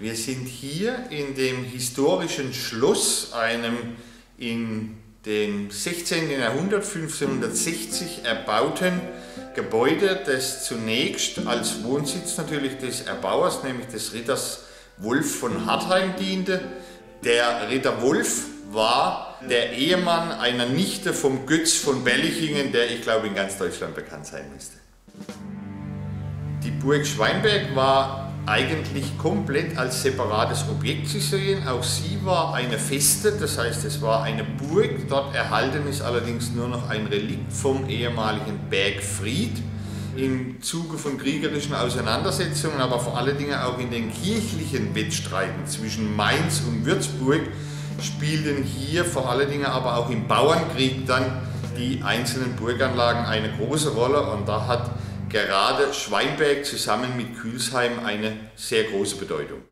Wir sind hier in dem historischen Schloss, einem in dem 16. Jahrhundert 1560 erbauten Gebäude, das zunächst als Wohnsitz natürlich des Erbauers, nämlich des Ritters Wolf von Hartheim diente. Der Ritter Wolf war der Ehemann einer Nichte vom Götz von Bellichingen, der ich glaube in ganz Deutschland bekannt sein müsste. Die Burg Schweinberg war eigentlich komplett als separates Objekt zu sehen. Auch sie war eine Feste, das heißt es war eine Burg. Dort erhalten ist allerdings nur noch ein Relikt vom ehemaligen Bergfried. Im Zuge von kriegerischen Auseinandersetzungen, aber vor allen Dingen auch in den kirchlichen Wettstreiten zwischen Mainz und Würzburg spielten hier vor allen Dingen aber auch im Bauernkrieg dann die einzelnen Burganlagen eine große Rolle und da hat gerade Schweinberg zusammen mit Kühlsheim eine sehr große Bedeutung.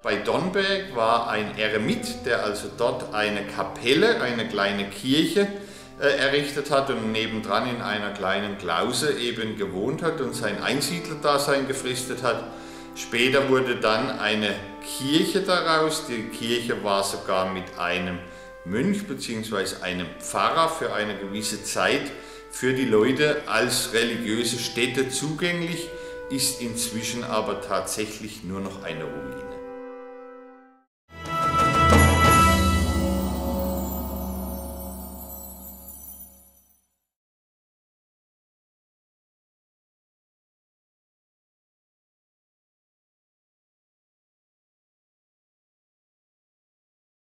Bei Donnberg war ein Eremit, der also dort eine Kapelle, eine kleine Kirche äh, errichtet hat und nebendran in einer kleinen Klause eben gewohnt hat und sein Einsiedlerdasein gefristet hat. Später wurde dann eine Kirche daraus. Die Kirche war sogar mit einem Mönch bzw. einem Pfarrer für eine gewisse Zeit für die Leute als religiöse Stätte zugänglich, ist inzwischen aber tatsächlich nur noch eine Ruine.